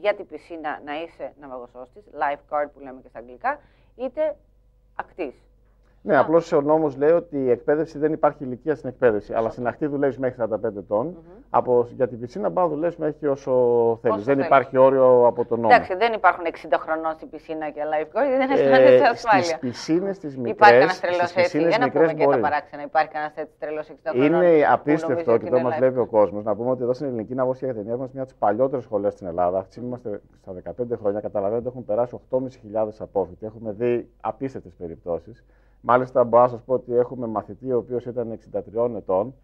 για την πισίνα να είσαι ναυαγοσώστης, lifeguard που λέμε και στα αγγλικά, είτε ακτής. Ναι, απλώς ο νόμος λέει ότι η εκπαίδευση δεν υπάρχει ηλικία στην εκπαίδευση. Αλλά στην ακτή δουλεύεις μέχρι 45 ετών. Από, για την πισίνα μπορεί να δουλεύεις μέχρι όσο θέλεις. Δεν θέλεις. υπάρχει όριο από τον νόμο. Εντάξει, δεν υπάρχουν 60 χρονών στην πισίνα και lifeguard, δεν αισθάνεσαι σε ασφάλεια. Στις πισίνες τι μικρές. Υπάρχει κανένα τρελός έτσι. Για να πούμε και τα μπορεί. παράξενα. Υπάρχει κανένα έτσι τρελός 60 χρονών. Είναι που απίστευτο νομίζει και ότι το είναι μας life. λέει ο κόσμος. Να πούμε ότι εδώ στην Ελληνική Ναυαγοσία και Ταινία είμαστε μια από τις παλιότερες σχολές στην Ελλάδα. Αυτή είμαστε στα 15 χρόνια. Καταλαβαίνετε ότι έχουν περάσει 8.500 απόφοιτοι. Έχουμε δει απίστευτες περιπτώσεις. Μάλιστα, μπορώ να σας πω ότι έχουμε μαθητή ο οποίος ήταν 63 ετών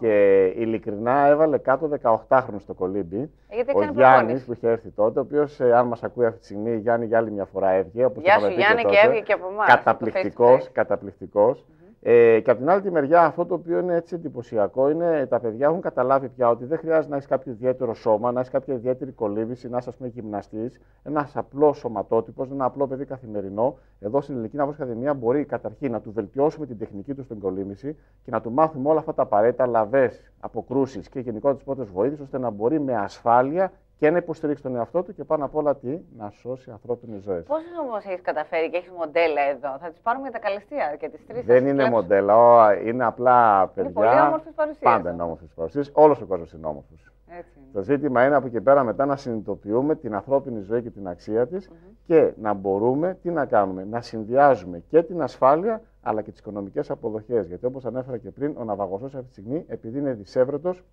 και ειλικρινά έβαλε κάτω 18χρονο στο κολύμπι. Ε, γιατί ο έκανε Γιάννης προπόνηση. που είχε έρθει τότε, ο οποίος, αν μας ακούει αυτή τη στιγμή, Γιάννη για άλλη μια φορά έβγε. Όπως Γεια είχαμε σου πει Γιάννη και τότε. έβγε και από εμάς. Καταπληκτικός, το face to face. καταπληκτικός. Ε, και από την άλλη τη μεριά, αυτό το οποίο είναι έτσι εντυπωσιακό είναι τα παιδιά έχουν καταλάβει πια ότι δεν χρειάζεται να έχεις κάποιο ιδιαίτερο σώμα, να έχεις κάποια ιδιαίτερη κολύμβηση, να είσαι ας πούμε γυμναστής, ένας απλός σωματότυπος, ένα απλό παιδί καθημερινό. Εδώ στην Ελληνική Ναυαγική Ακαδημία μπορεί καταρχήν να του βελτιώσουμε την τεχνική του στην κολύμβηση και να του μάθουμε όλα αυτά τα απαραίτητα λαβές, αποκρούσεις και γενικότερα τις πρώτες βοήθειες, ώστε να μπορεί με ασφάλεια και να υποστηρίξει τον εαυτό του και πάνω απ' όλα τι, να σώσει ανθρώπινες ζωές. Πώ όμως έχεις καταφέρει και έχεις μοντέλα εδώ, θα τις πάρουμε για τα καλεστία και τις τρεις. Δεν είναι μοντέλα, Ω, είναι απλά παιδιά. Είναι πολύ όμορφες παρουσίες. Πάντα είναι όμορφες παρουσίες. Όλος ο κόσμος είναι όμορφος. Έτσι. είναι. Το ζήτημα είναι από εκεί πέρα μετά να συνειδητοποιούμε την ανθρώπινη ζωή και την αξία της και να μπορούμε τι να κάνουμε, να συνδυάζουμε και την ασφάλεια αλλά και τις οικονομικές αποδοχές. Γιατί όπως ανέφερα και πριν, ο ναυαγοσό αυτή τη στιγμή, επειδή είναι δυσέβρετος,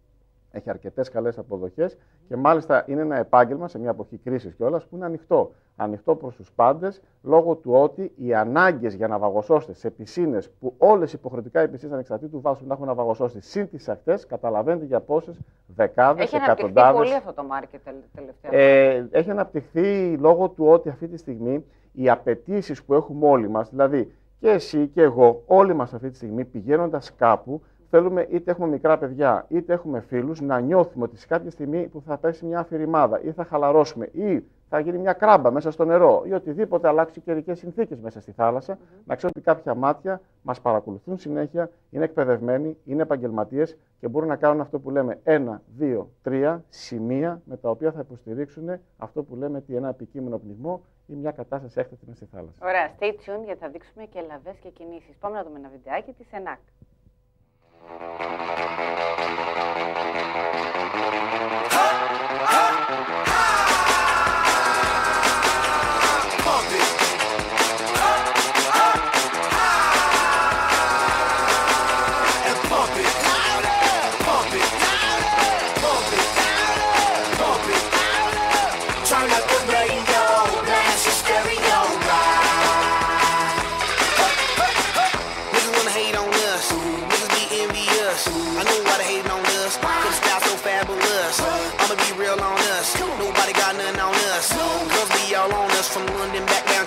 έχει αρκετές καλές αποδοχές και μάλιστα είναι ένα επάγγελμα σε μια εποχή κρίσης κιόλας που είναι ανοιχτό. Ανοιχτό προς τους πάντες λόγω του ότι οι ανάγκες για ναυαγοσώστε σε πισίνες που όλες υποχρεωτικά οι πισίνες ανεξαρτήτου βάσου να έχουν ναυαγοσώστη συν τις ακτές, καταλαβαίνετε για πόσες δεκάδες, Έχει αναπτυχθεί εκατοντάδες. πολύ αυτό το μάρκετ τελε- τελευταία. Ε, έχει αναπτυχθεί λόγω του ότι αυτή τη στιγμή οι απαιτήσεις που έχουμε όλοι μας, δηλαδή και εσύ και εγώ, όλοι μας αυτή τη στιγμή πηγαίνοντας κάπου, θέλουμε είτε έχουμε μικρά παιδιά είτε έχουμε φίλους να νιώθουμε ότι σε κάποια στιγμή που θα πέσει μια αφηρημάδα ή θα χαλαρώσουμε ή θα γίνει μια κράμπα μέσα στο νερό ή οτιδήποτε αλλάξει καιρικές συνθήκες μέσα στη θάλασσα, να ξέρω ότι κάποια μάτια μας παρακολουθούν συνέχεια, είναι εκπαιδευμένοι, είναι επαγγελματίες και μπορούν να κάνουν αυτό που λέμε ένα, δύο, τρία σημεία με τα οποία θα υποστηρίξουν αυτό που λέμε ότι ένα επικείμενο πνιγμό ή μια κατάσταση έκτακτη μέσα στη θάλασσα. Ωραία, stay tuned γιατί θα δείξουμε και λαβές και κινήσεις. Πάμε να δούμε ένα βιντεάκι της ΕΝΑΚ. Thank you.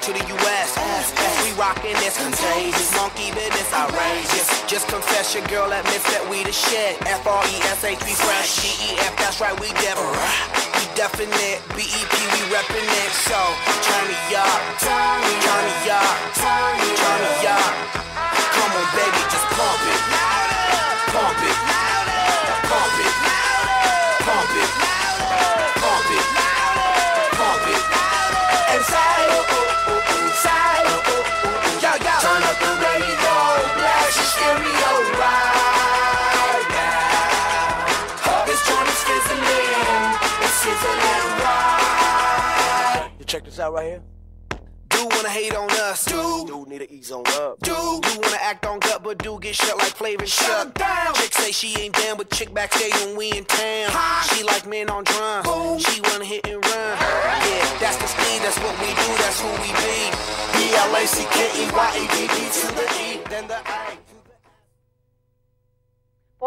To the US. We rockin' that's contagious. Monkey business outrageous. Just confess your girl admits that we the shit. F-R-E-S-H, we fresh. D-E-F, that's right, we definite. We definite. B-E-P, we reppin' it. So, turn me up. Turn me up. Turn me up. Come on, baby, just pump it. Pump it. Pump it. Pump it. Pump out right here. Do wanna hate on us. Do. Do need to ease on up. Do. Do wanna act on gut, but do get shut like flavor shut. down. Chick say she ain't down, but chick backstage when we in town. She like men on drum. Boom. She wanna hit and run. Yeah, that's the speed, that's what we do, that's who we be. B-L-A-C-K-E-Y-E-D-D to the E, then the I.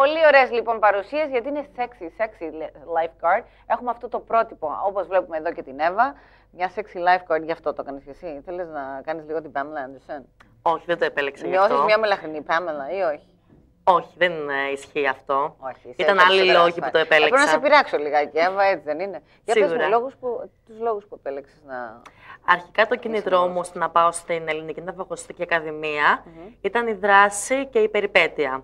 Πολύ ωραίες λοιπόν παρουσίες γιατί είναι sexy, sexy lifeguard. Έχουμε αυτό το πρότυπο, όπως βλέπουμε εδώ και την Εύα. Μια sexy lifeguard, γι' αυτό το έκανε και εσύ. Θέλεις να κάνεις λίγο την Pamela Anderson; Όχι, δεν το επέλεξα γι' Νιώθει αυτό. μια μελαχρινή Pamela ή όχι; Όχι, δεν ε, ισχύει αυτό. όχι είσαι Ήταν περισσότερο άλλοι λόγοι ασφαλής. που το Ε, Πρέπει να σε επέλεξα. πειράξω λιγάκι, Εύα, έτσι δεν είναι; Για πες μου Σίγουρα. λόγους που, τους λόγους που επέλεξες να... Αρχικά το κίνητρό μου στο να πάω στην Ελληνική Ναυαγωστική Ακαδημία ήταν η δράση και η περιπέτεια.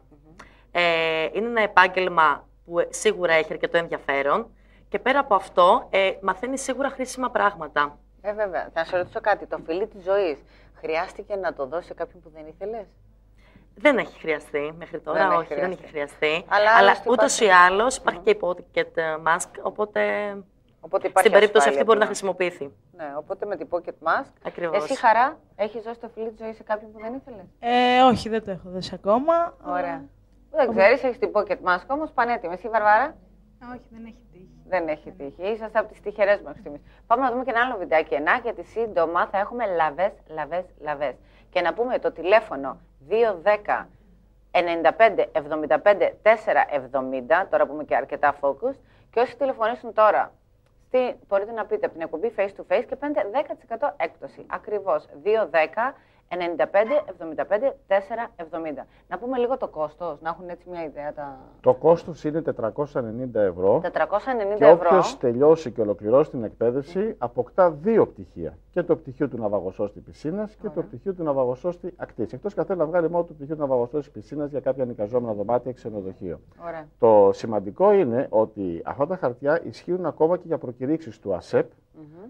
Ε, είναι ένα επάγγελμα που σίγουρα έχει αρκετό ενδιαφέρον Και πέρα από αυτό, ε, μαθαίνει σίγουρα χρήσιμα πράγματα. Ε, βέβαια. Θα σε ρωτήσω κάτι. Το φιλί της ζωής χρειάστηκε να το δώσει σε κάποιον που δεν ήθελες; Δεν έχει χρειαστεί μέχρι τώρα, Δεν έχει όχι, δεν χρειαστεί. έχει χρειαστεί. Αλλά Αλλά, άλλωστε ούτως υπάρχει- ή άλλως υπάρχει και η pocket mask, οπότε Οπότε υπάρχει στην περίπτωση ασφάλεια αυτή μπορεί να πλέον. χρησιμοποιηθεί. Ναι, οπότε με την pocket mask. Ακριβώς. Εσύ χαρά, έχεις δώσει το φιλί της ζωής σε κάποιον που δεν ήθελες; Ε, όχι, δεν το έχω δώσει ακόμα. Ωραία. Δεν ξέρεις, έχεις την pocket mask όμως πανέτοιμη. Εσύ, Βαρβάρα; Όχι, δεν έχει τύχει. Δεν έχει τύχει. Είσαστε από τις τυχερές μέχρι στιγμής. Πάμε να δούμε και ένα άλλο βιντεάκι. Ενά, γιατί σύντομα θα έχουμε λαβές, λαβές, λαβές. Και να πούμε το τηλέφωνο 210 95 75 470. Τώρα που είμαι και αρκετά focus. Και όσοι τηλεφωνήσουν τώρα, στη, μπορείτε να πείτε από την εκπομπή face to face και παίρνετε 10% έκπτωση. Ακριβώς 210 95 75 470. Να πούμε λίγο το κόστος, να έχουν έτσι μια ιδέα τα. Το κόστος είναι 490 ευρώ. 490 Και ευρώ. όποιος τελειώσει και ολοκληρώσει την εκπαίδευση, αποκτά δύο πτυχία. Και το πτυχίο του ναυαγοσώστη πισίνας και το πτυχίο του ναυαγοσώστη ακτής. Εκτός καθένα να βγάλει μόνο το πτυχίο του ναυαγοσώστη πισίνας για κάποια νοικιαζόμενα δωμάτια ή ξενοδοχείο. Ωραία. Το σημαντικό είναι ότι αυτά τα χαρτιά ισχύουν ακόμα και για προκηρύξεις του ΑΣΕΠ,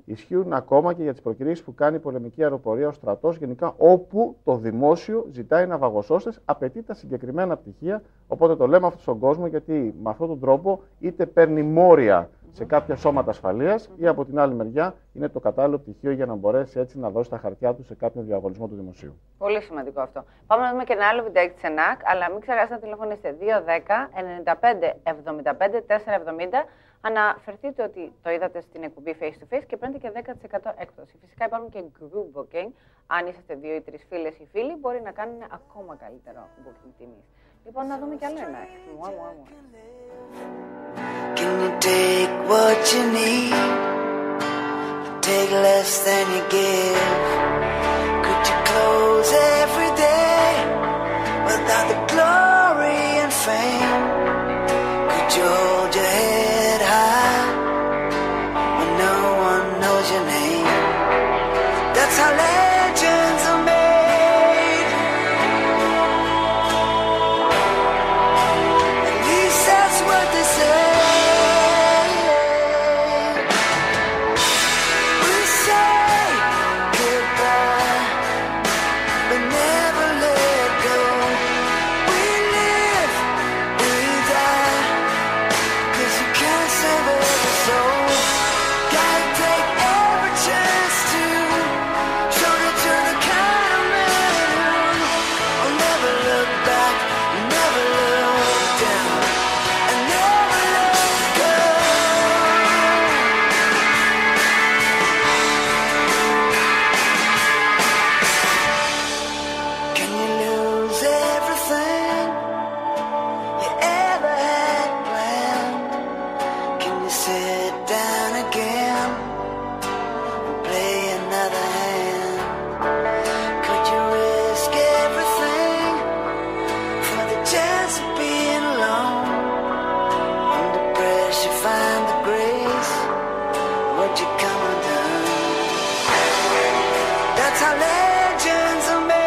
ισχύουν ακόμα και για τις προκηρύξει που κάνει η πολεμική αεροπορία, ο στρατός, γενικά όπου το δημόσιο ζητάει ναυαγοσώστε, απαιτεί τα συγκεκριμένα πτυχία. Οπότε το λέμε αυτό στον κόσμο, γιατί με αυτόν τον τρόπο είτε παίρνει μόρια σε κάποια σώματα ασφαλείας ή από την άλλη μεριά είναι το κατάλληλο πτυχίο για να μπορέσει έτσι να δώσει τα χαρτιά του σε κάποιον διαγωνισμό του δημοσίου. Πολύ σημαντικό αυτό. Πάμε να δούμε και ένα άλλο βιντεάκι της ΕΝΑΚ, αλλά μην ξεχάσετε να τηλεφωνήσετε 210 95 75 470. Αναφερθείτε ότι το είδατε στην εκπομπή face to face και παίρνετε και 10% έκπτωση. Φυσικά υπάρχουν και group booking. Αν είσαστε δύο ή τρεις φίλες ή φίλοι, μπορεί να κάνουν ακόμα καλύτερο booking τιμής. Λοιπόν, να δούμε κι άλλο ένα. Μουά, μουά, μουά. Can you take what you need? Take less than you give. Could you close every day without the glory and fame? Could you find the grace. Would you come undone? That's how legends are made.